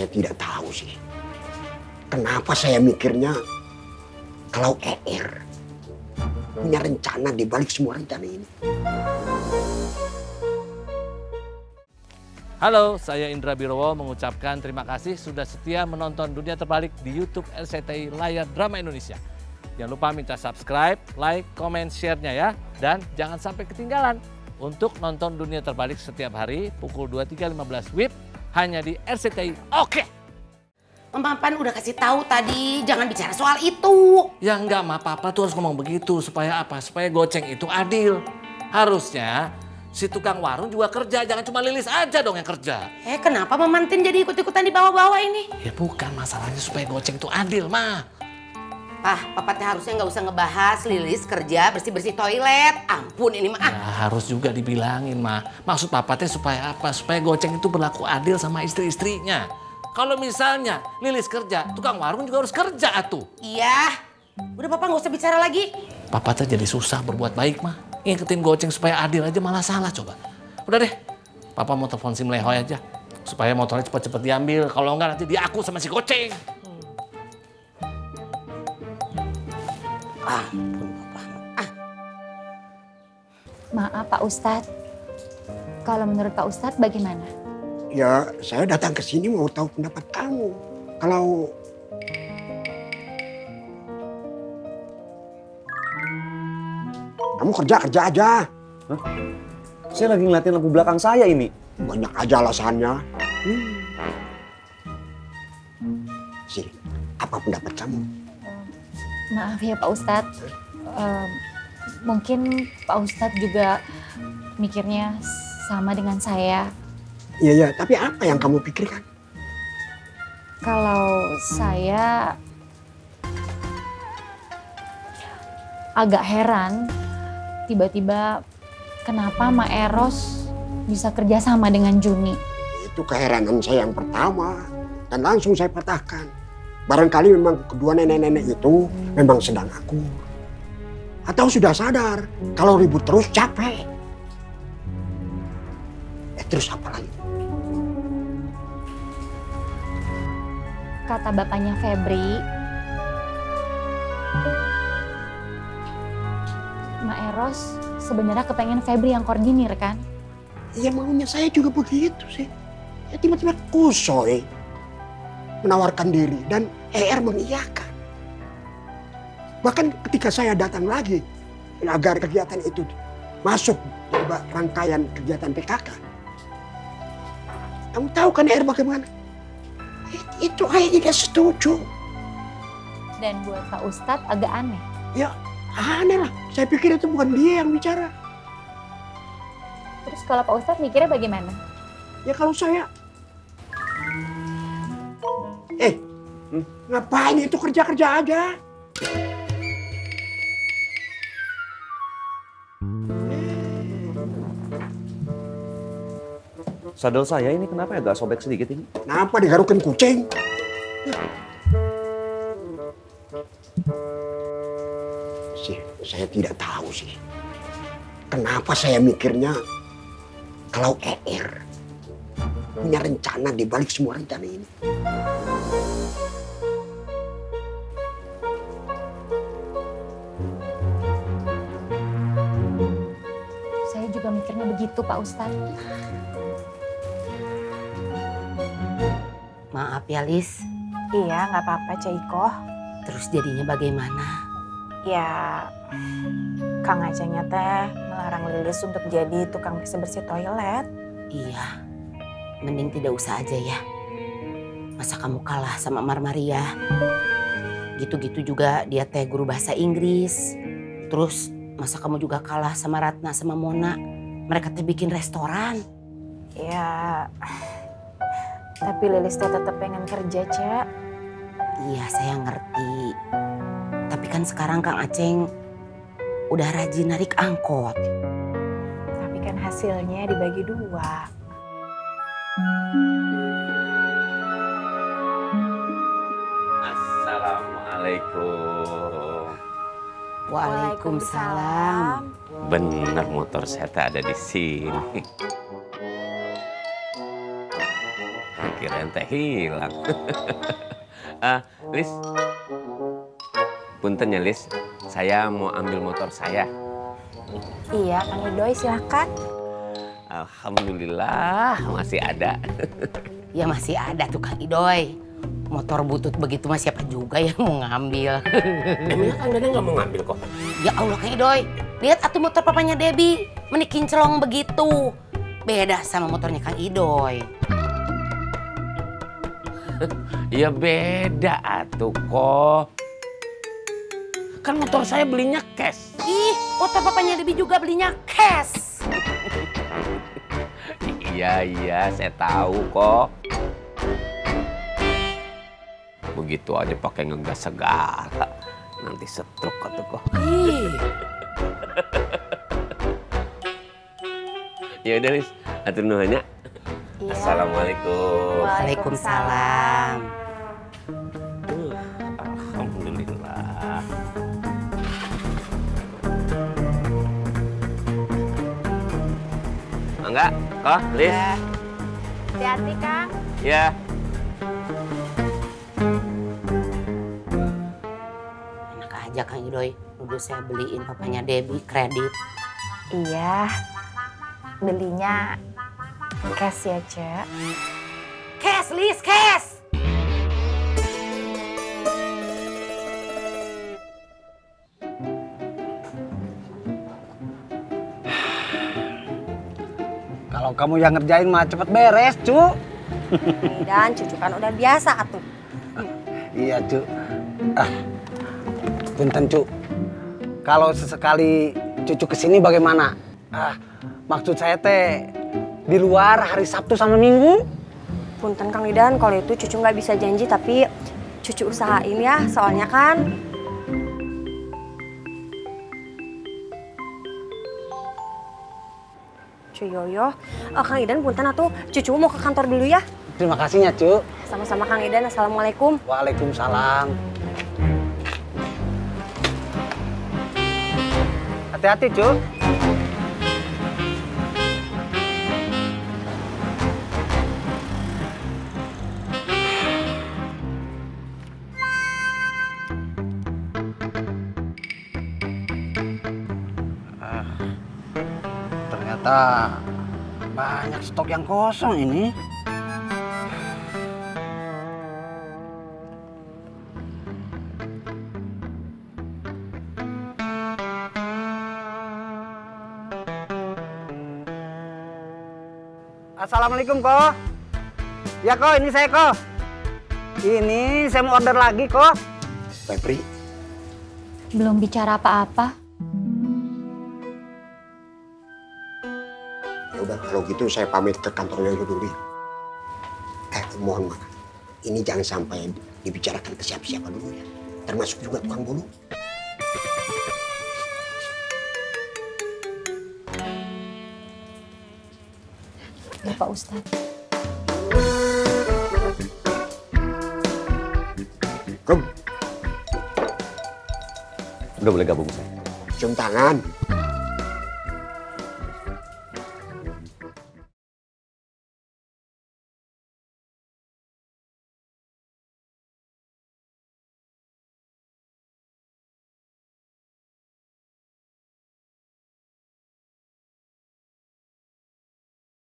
saya tidak tahu sih. Kenapa saya mikirnya kalau ER punya rencana di balik semua rencana ini. Halo, saya Indra Birowo mengucapkan terima kasih sudah setia menonton Dunia Terbalik di YouTube RCTI Layar Drama Indonesia. Jangan lupa minta subscribe, like, comment, share-nya ya. Dan jangan sampai ketinggalan untuk nonton Dunia Terbalik setiap hari pukul 23.15 WIB hanya di RCTI. Oke! Mama Pan udah kasih tahu tadi, jangan bicara soal itu. Ya enggak, ma papa tuh harus ngomong begitu supaya apa? Supaya goceng itu adil. Harusnya si tukang warung juga kerja, jangan cuma Lilis aja dong yang kerja. Eh kenapa Mamantin jadi ikut-ikutan di bawah-bawah ini? Ya bukan masalahnya supaya goceng itu adil, mah. Pah, papa teh harusnya nggak usah ngebahas Lilis kerja bersih-bersih toilet. Ampun ini mah. Ya harus juga dibilangin, mah. Maksud papa teh supaya apa? Supaya goceng itu berlaku adil sama istri-istrinya. Kalau misalnya Lilis kerja, tukang warung juga harus kerja atuh. Iya. Udah papa nggak usah bicara lagi. Papa teh jadi susah berbuat baik, mah. Ngikutin goceng supaya adil aja malah salah coba. Udah deh, papa mau telepon si Melehoy aja. Supaya motornya cepat-cepat diambil. Kalau enggak nanti diaku sama si goceng. Ampun papa. Ah, Maaf Pak Ustadz. Kalau menurut Pak Ustadz bagaimana? Ya, saya datang ke sini mau tahu pendapat kamu. Kalau kamu kerja kerja aja, Saya lagi ngeliatin lampu belakang saya ini. banyak aja alasannya. Hmm. Sini, apa pendapat kamu? Maaf ya Pak Ustadz. Em, mungkin Pak Ustadz juga mikirnya sama dengan saya. Iya ya, tapi apa yang kamu pikirkan? Kalau saya agak heran tiba-tiba kenapa Ma Eros bisa kerja sama dengan Juni. Itu keheranan saya yang pertama dan langsung saya patahkan. Barangkali memang kedua nenek-nenek itu memang sedang akur. Atau sudah sadar kalau ribut terus capek. Eh terus apa lagi? Kata bapaknya Febri, Ma Eros sebenarnya kepengen Febri yang koordinir kan? Ya maunya saya juga begitu sih. Ya tiba-tiba kusoy menawarkan diri dan ER mengiyakan. Bahkan ketika saya datang lagi agar kegiatan itu masuk rangkaian kegiatan PKK. Kamu tahu kan ER bagaimana? It- Itu akhirnya dia setuju. Dan buat Pak Ustadz agak aneh. Ya aneh lah. Saya pikir itu bukan dia yang bicara. Terus kalau Pak Ustadz mikirnya bagaimana? Ya kalau saya... Eh, ngapain itu kerja-kerja aja? Sadel saya ini kenapa ya agak sobek sedikit ini? Kenapa digarukin kucing? Sih, saya tidak tahu sih. Kenapa saya mikirnya kalau ER punya rencana di balik semua rencana ini. Saya juga mikirnya begitu Pak Ustadz. maaf ya Lis. Iya, nggak apa-apa, Cek Iko. Terus jadinya bagaimana? Ya, Kang Acehnya teh melarang Lilis untuk jadi tukang bersih-bersih toilet. Iya, mending tidak usah aja ya. Masa kamu kalah sama Marmaria? Gitu-gitu juga dia teh guru bahasa Inggris. Terus masa kamu juga kalah sama Ratna sama Mona? Mereka teh bikin restoran. Ya, tapi Lilis teh tetap pengen kerja, Cek. Iya saya ngerti. Tapi kan sekarang Kang Aceng udah rajin narik angkot. Tapi kan hasilnya dibagi dua. Assalamualaikum. Waalaikumsalam. Bener motor saya teh ada di sini. kirain teh hilang. Ah, Lis. Punten ya, Lis. Saya mau ambil motor saya. Iya, Kang Idoy silakan. Alhamdulillah masih ada. Ya masih ada tuh Kang Idoy. Motor butut begitu mah siapa juga yang mau ngambil. Emangnya Kang Dadang nggak mau ngambil kok? ya Allah Kang Idoy, lihat atuh motor papanya Debbie, menikin celong begitu. Beda sama motornya Kang Idoy. Ya beda atuh kok. Kan motor saya belinya cash. Ih, motor papanya Debbie juga belinya cash. Iya iya, saya tahu kok. Begitu aja pakai ngegas segala. Nanti setruk atuh kok. Ya udah, Lis. Atur nuhunnya. Iya. Assalamualaikum. Waalaikumsalam. Enggak, kok, Lis? Ya. Hati-hati, Kang. Ya. Enak aja Kang Idoy, dulu saya beliin papanya Debbie kredit. Iya. Belinya cash ya, Cek. Cash, Lis, cash! Kalau kamu yang ngerjain mah cepet beres, cu. Dan cucu kan udah biasa atuh. Iya, cu. Ah, punten, cu. Kalau sesekali cucu ke sini bagaimana? Ah, maksud saya teh di luar hari Sabtu sama Minggu. Punten Kang Idan, kalau itu cucu nggak bisa janji tapi cucu usahain ya, soalnya kan Cuyoyo, oh, Kang Idan punten atuh, cucu mau ke kantor dulu ya. Terima kasihnya, cu. Sama-sama Kang Idan, Assalamualaikum. Waalaikumsalam. Hati-hati, cu. Ternyata banyak stok yang kosong ini. Assalamualaikum kok. Ya kok, ini saya kok. Ini saya mau order lagi kok. Febri, Belum bicara apa-apa. Kalau gitu saya pamit ke kantornya dulu ya. Eh, mohon maaf. Ini jangan sampai dibicarakan ke siapa-siapa dulu ya. Termasuk juga tukang bulu. Ya Pak Ustadz. Rum, Udah boleh gabung, saya. cium tangan.